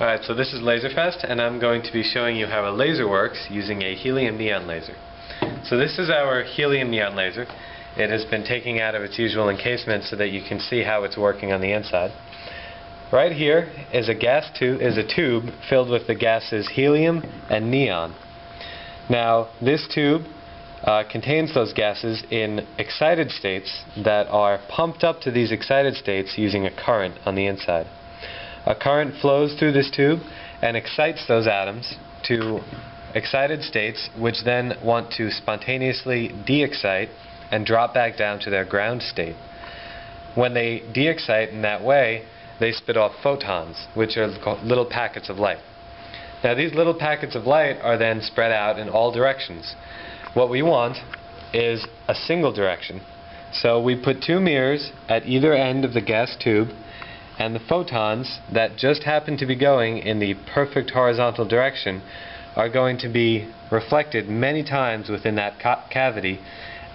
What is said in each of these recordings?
Alright, so this is LaserFest, and I'm going to be showing you how a laser works using a helium neon laser. So this is our helium neon laser. It has been taken out of its usual encasement so that you can see how it's working on the inside. Right here is a gas tube is a tube filled with the gases helium and neon. Now, this tube uh, contains those gases in excited states that are pumped up to these excited states using a current on the inside. A current flows through this tube and excites those atoms to excited states which then want to spontaneously de-excite and drop back down to their ground state. When they de-excite in that way, they spit off photons, which are little packets of light. Now these little packets of light are then spread out in all directions. What we want is a single direction. So we put two mirrors at either end of the gas tube and the photons that just happen to be going in the perfect horizontal direction are going to be reflected many times within that ca cavity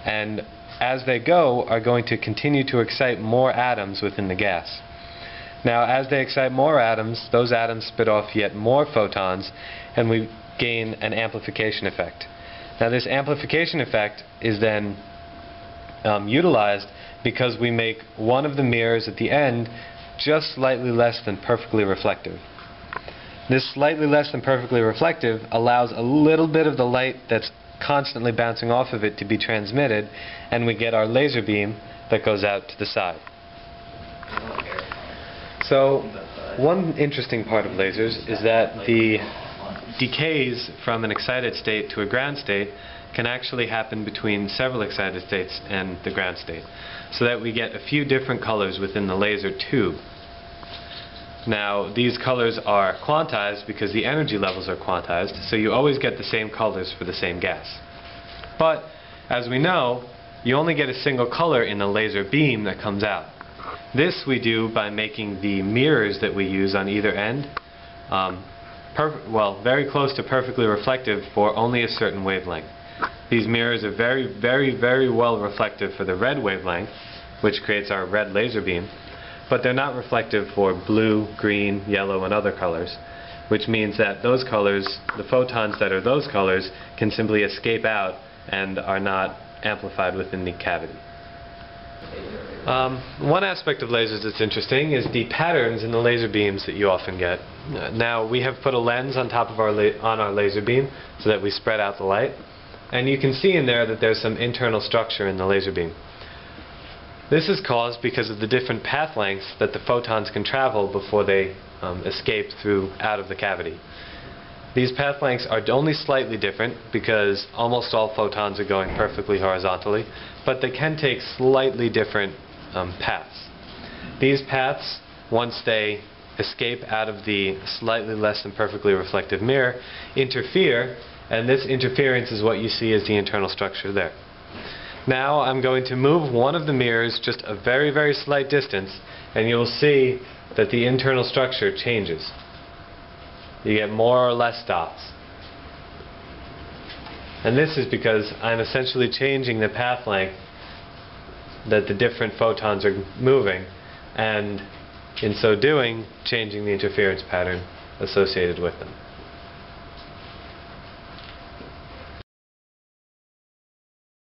and as they go are going to continue to excite more atoms within the gas. Now as they excite more atoms, those atoms spit off yet more photons and we gain an amplification effect. Now this amplification effect is then um, utilized because we make one of the mirrors at the end just slightly less than perfectly reflective. This slightly less than perfectly reflective allows a little bit of the light that's constantly bouncing off of it to be transmitted and we get our laser beam that goes out to the side. So one interesting part of lasers is that the decays from an excited state to a ground state can actually happen between several excited states and the ground state so that we get a few different colors within the laser tube. Now these colors are quantized because the energy levels are quantized so you always get the same colors for the same gas. But as we know you only get a single color in the laser beam that comes out. This we do by making the mirrors that we use on either end um, well, very close to perfectly reflective for only a certain wavelength. These mirrors are very, very, very well reflective for the red wavelength, which creates our red laser beam, but they're not reflective for blue, green, yellow, and other colors, which means that those colors, the photons that are those colors, can simply escape out and are not amplified within the cavity. Um, one aspect of lasers that's interesting is the patterns in the laser beams that you often get. Uh, now we have put a lens on top of our on our laser beam so that we spread out the light and you can see in there that there's some internal structure in the laser beam. This is caused because of the different path lengths that the photons can travel before they um, escape through out of the cavity. These path lengths are only slightly different because almost all photons are going perfectly horizontally, but they can take slightly different um, paths. These paths, once they escape out of the slightly less than perfectly reflective mirror, interfere, and this interference is what you see as the internal structure there. Now I'm going to move one of the mirrors just a very, very slight distance, and you'll see that the internal structure changes. You get more or less dots. And this is because I'm essentially changing the path length that the different photons are moving and in so doing changing the interference pattern associated with them.